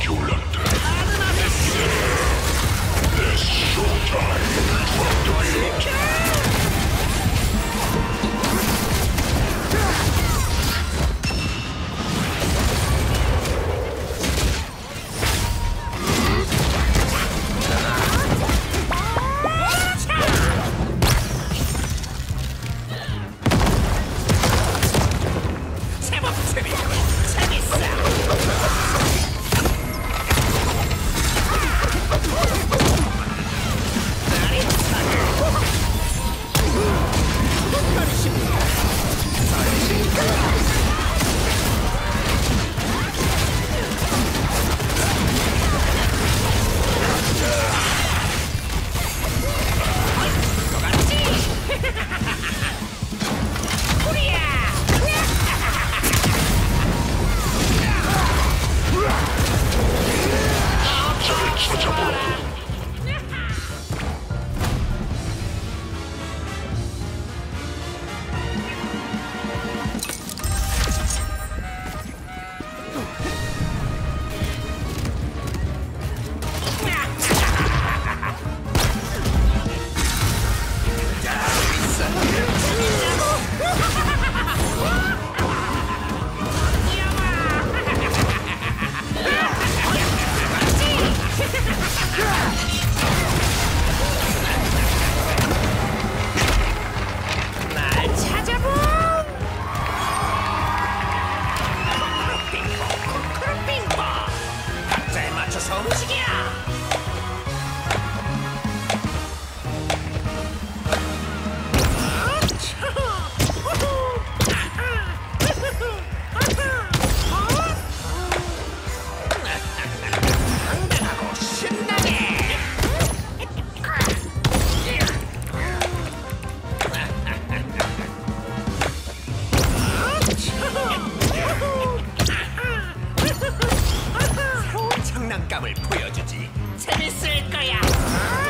Dracula. 식감을 보여주지 재밌을 거야.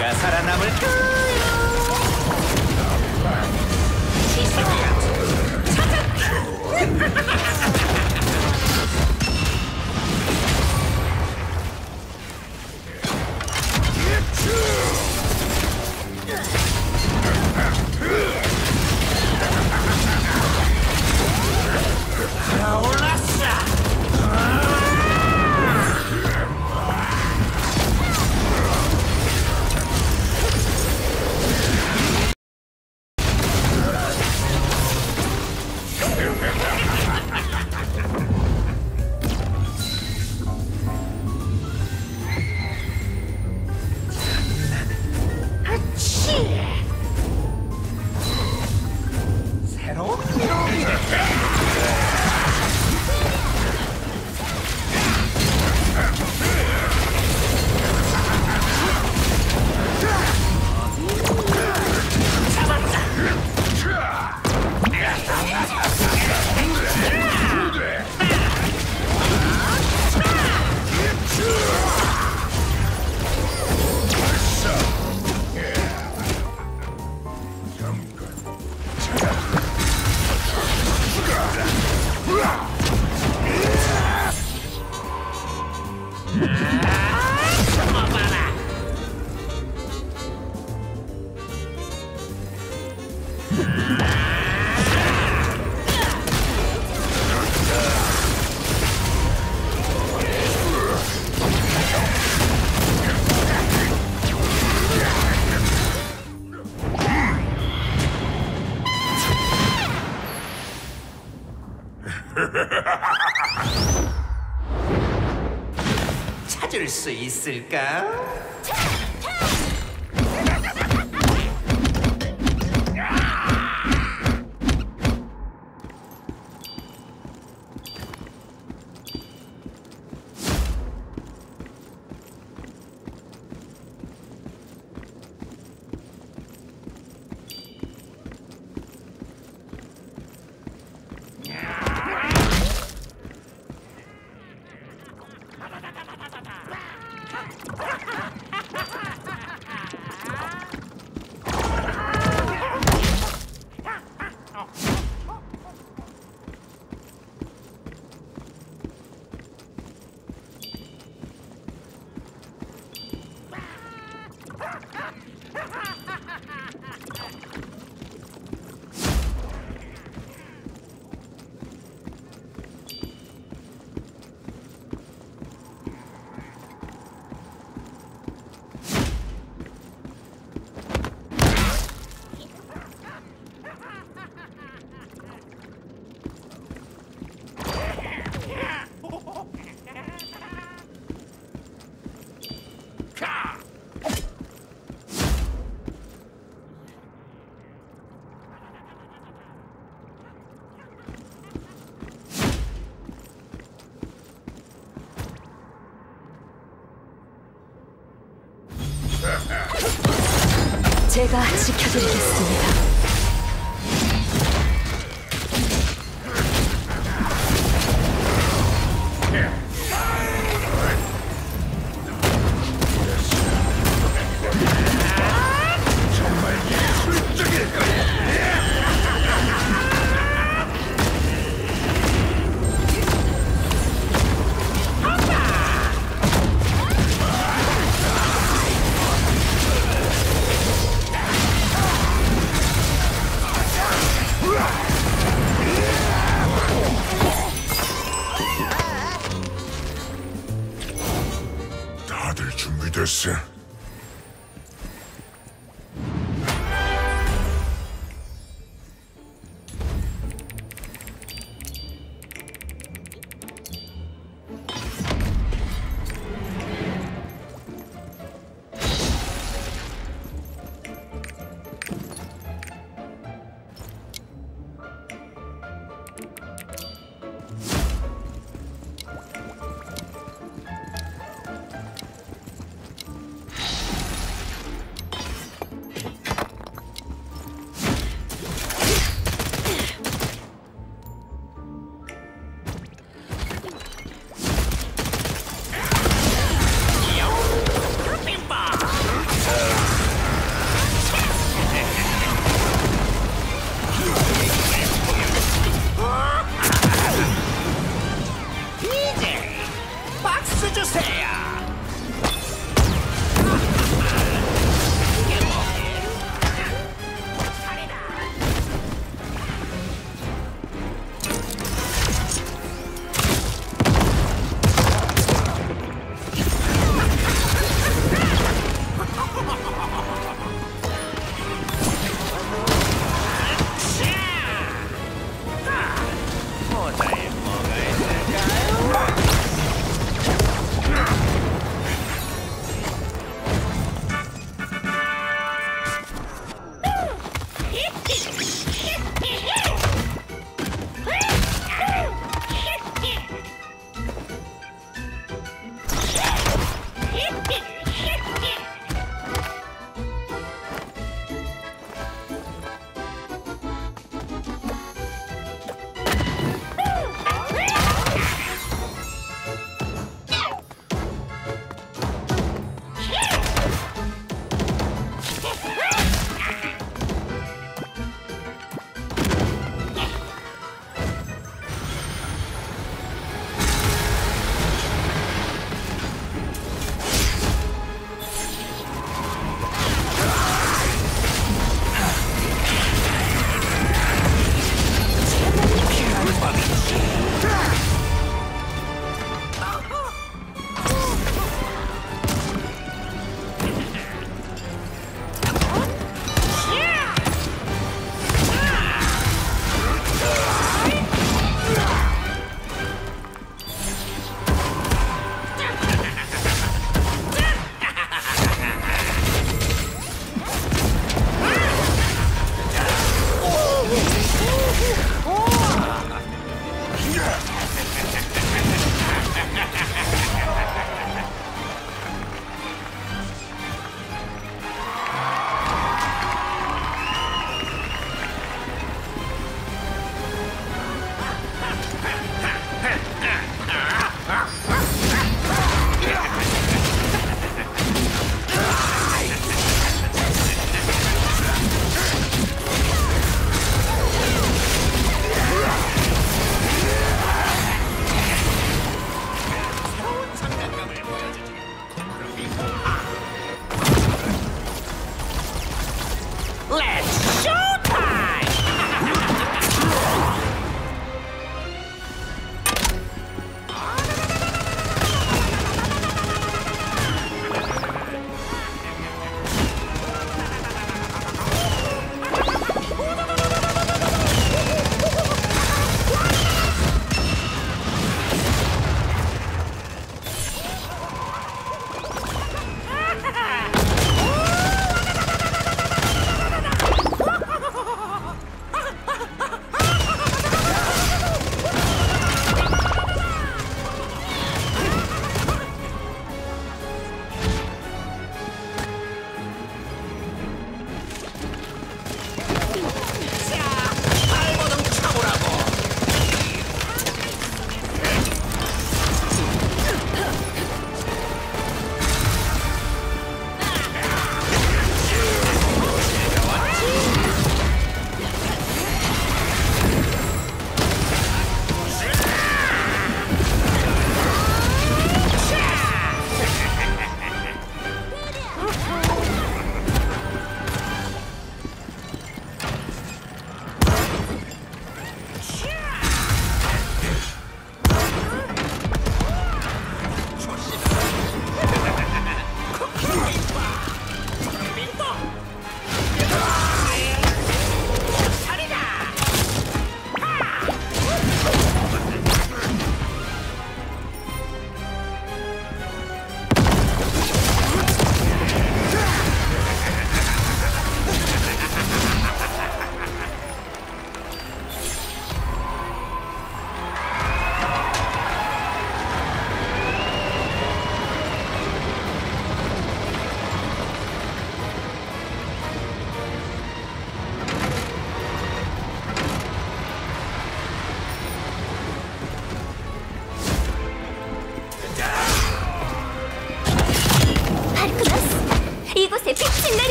누가 살아남을까? 시승아 찾았다! 수 있을까? 제가 지켜드리겠습니다. sir.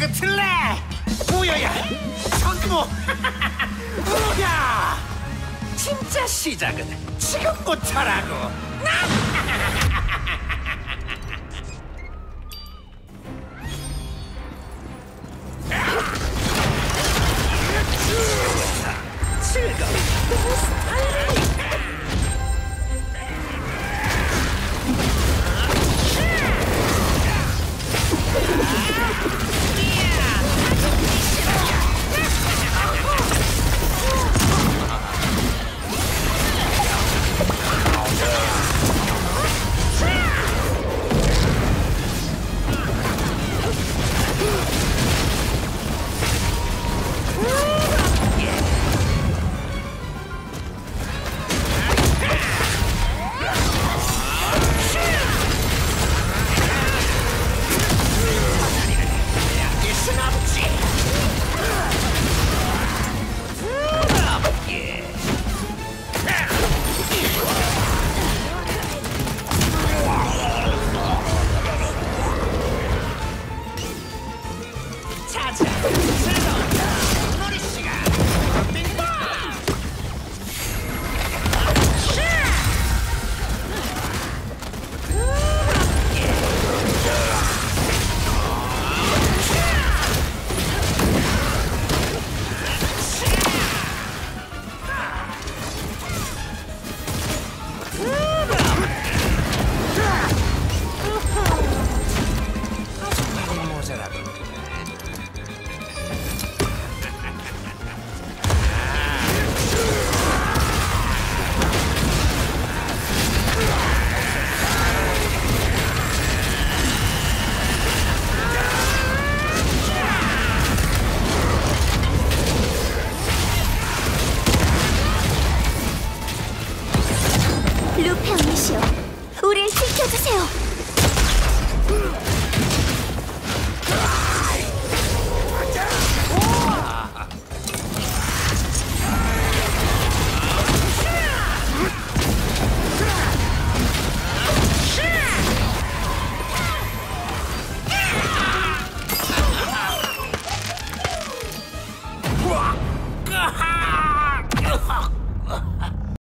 끝을 내! 우여야! 성공 우야! 진짜 시작은 지금부터라고